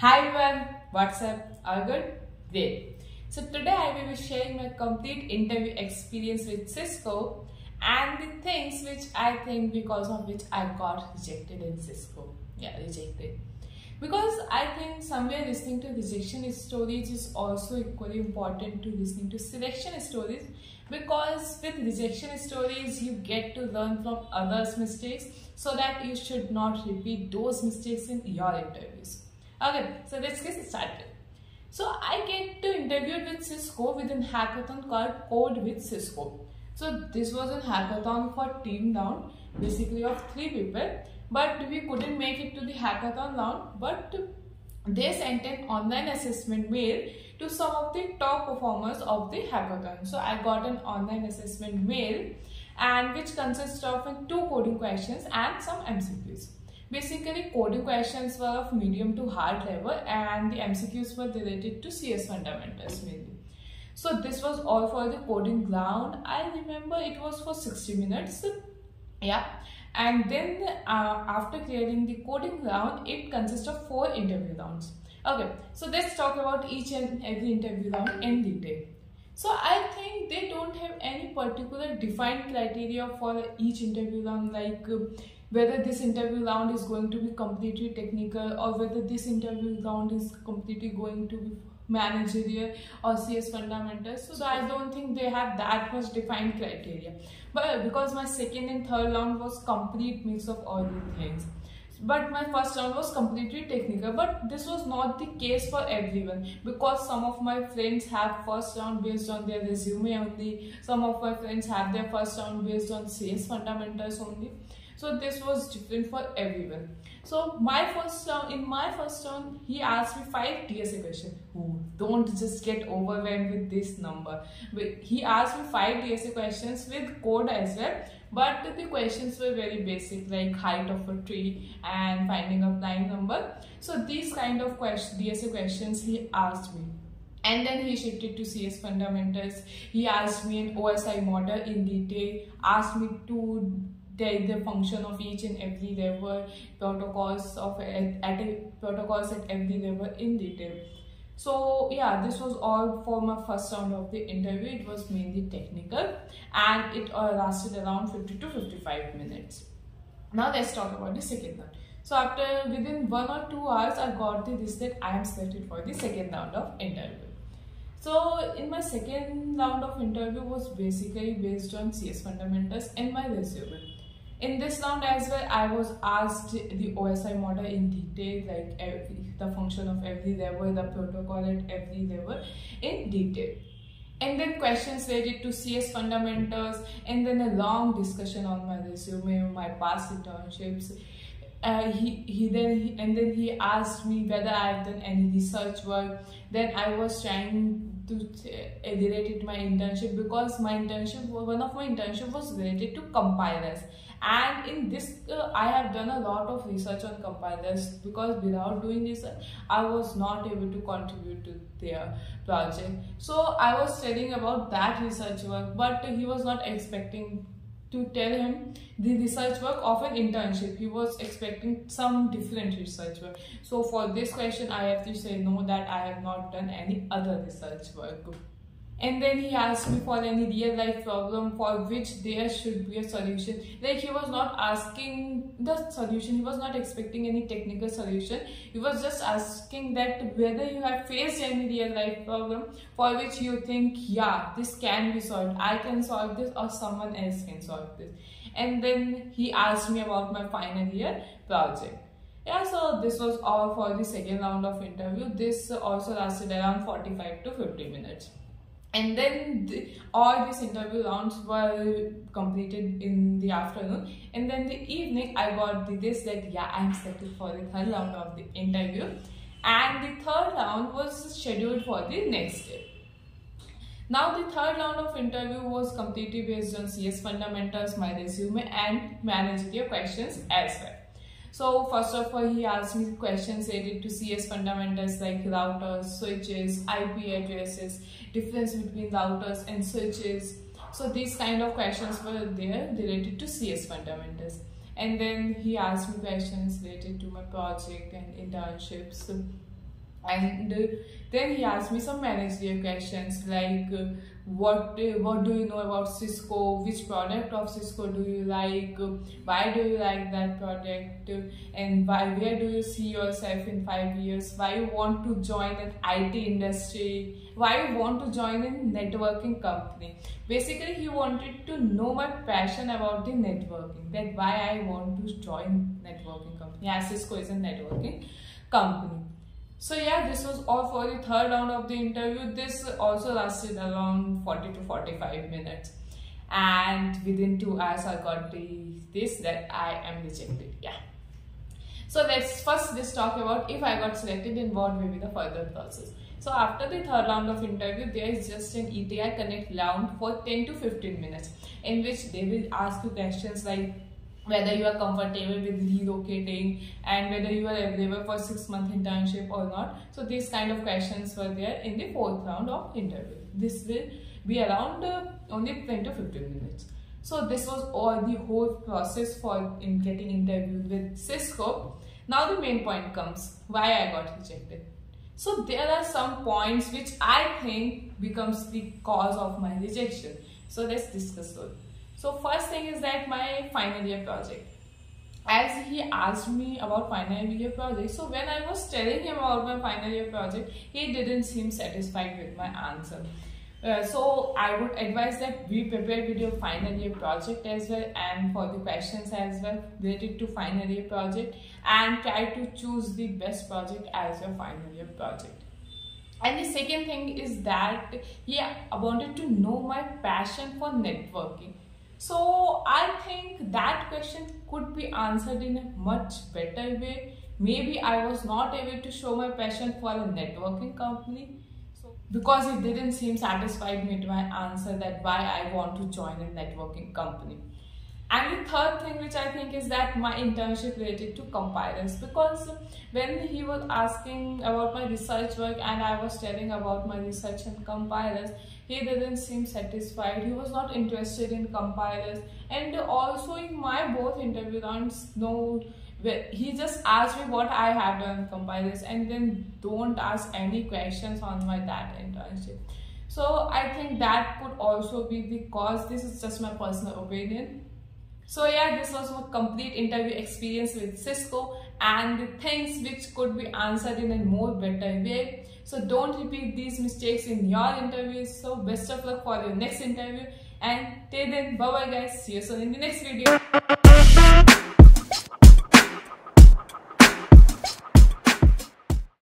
Hi everyone, what's up? All good? Great. So today I will be sharing my complete interview experience with Cisco and the things which I think because of which I got rejected in Cisco. Yeah, rejected. Because I think somewhere listening to rejection stories is also equally important to listening to selection stories because with rejection stories you get to learn from others mistakes so that you should not repeat those mistakes in your interviews okay so let's get started so i get to interview with cisco within hackathon called code with cisco so this was a hackathon for team round basically of three people but we couldn't make it to the hackathon round but they sent an online assessment mail to some of the top performers of the hackathon. So I got an online assessment mail and which consists of two coding questions and some MCQs. Basically coding questions were of medium to hard level and the MCQs were related to CS fundamentals mainly. So this was all for the coding round. I remember it was for 60 minutes. Yeah. And then uh, after clearing the coding round, it consists of four interview rounds. Okay, so let's talk about each and every interview round in detail. So I think they don't have any particular defined criteria for each interview round like whether this interview round is going to be completely technical or whether this interview round is completely going to be managerial or CS fundamentals. So, so I don't think they have that much defined criteria. But uh, because my second and third round was complete mix of all the things. But my first round was completely technical. But this was not the case for everyone. Because some of my friends have first round based on their resume only. Some of my friends have their first round based on CS fundamentals only so this was different for everyone. So my first round in my first round he asked me five DSA questions. Don't just get overwhelmed with this number. He asked me five DSA questions with code as well but the questions were very basic like height of a tree and finding a prime number. So these kind of questions, DSA questions he asked me. And then he shifted to CS fundamentals. He asked me an OSI model in detail, asked me to tell the function of each and every level, protocols of at, at a, protocols at every level in detail. So yeah, this was all for my first round of the interview. It was mainly technical and it uh, lasted around 50 to 55 minutes. Now let's talk about the second round. So after within one or two hours, I got the list that I am selected for the second round of interview. So in my second round of interview was basically based on CS fundamentals and my resume. In this round as well, I was asked the OSI model in detail, like every, the function of every level, the protocol at every level in detail. And then questions related to CS fundamentals, and then a long discussion on my resume, my past internships. Uh, he, he then he, and then he asked me whether I've done any research work. Then I was trying to uh, relate it to my internship because my internship one of my internship was related to compilers and in this uh, i have done a lot of research on compilers because without doing this i was not able to contribute to their project so i was studying about that research work but he was not expecting to tell him the research work of an internship. He was expecting some different research work. So for this question i have to say no that i have not done any other research work and then he asked me for any real life problem for which there should be a solution. Like he was not asking the solution. He was not expecting any technical solution. He was just asking that whether you have faced any real life problem for which you think yeah this can be solved. I can solve this or someone else can solve this. And then he asked me about my final year project. Yeah so this was all for the second round of interview. This also lasted around 45 to 50 minutes and then the, all these interview rounds were completed in the afternoon. And then the evening i got the this that yeah i'm selected for the third round of the interview. And the third round was scheduled for the next day. Now the third round of interview was completely based on cs fundamentals my resume and managerial questions as well so first of all, he asked me questions related to CS fundamentals like routers, switches, IP addresses, difference between routers and switches. So these kind of questions were there related to CS fundamentals. And then he asked me questions related to my project and internships. And uh, then he asked me some managerial questions like uh, what uh, what do you know about Cisco? Which product of Cisco do you like? Why do you like that product? And why where do you see yourself in five years? Why you want to join an IT industry? Why you want to join a networking company? Basically, he wanted to know my passion about the networking. That why I want to join networking company. Yeah, Cisco is a networking company. So yeah, this was all for the third round of the interview. This also lasted around 40 to 45 minutes. And within two hours, I got the this that I am rejected. Yeah. So let's first just talk about if I got selected in what will be the further process. So after the third round of interview, there is just an ETI Connect round for 10 to 15 minutes in which they will ask you questions like whether you are comfortable with relocating and whether you are available for six month internship or not. So these kind of questions were there in the fourth round of interview. This will be around uh, only 10 to 15 minutes. So this was all the whole process for in getting interviewed with Cisco. Now the main point comes, why I got rejected. So there are some points which I think becomes the cause of my rejection. So let's discuss those. So first thing is that my final year project. As he asked me about final year project, so when I was telling him about my final year project, he didn't seem satisfied with my answer. Uh, so I would advise that be prepared with your final year project as well and for the questions as well related to final year project and try to choose the best project as your final year project. And the second thing is that yeah, I wanted to know my passion for networking. So I think that question could be answered in a much better way. Maybe I was not able to show my passion for a networking company so because it didn't seem satisfied with my answer that why I want to join a networking company. And the third thing which I think is that my internship related to compilers because when he was asking about my research work and I was telling about my research and compilers, he didn't seem satisfied. He was not interested in compilers and also in my both interview rounds, no, he just asked me what I have done compilers and then don't ask any questions on my that internship. So I think that could also be the cause. This is just my personal opinion so yeah, this was a complete interview experience with Cisco and the things which could be answered in a more better way. So don't repeat these mistakes in your interviews. So best of luck for your next interview and till then bye bye guys. See you soon in the next video.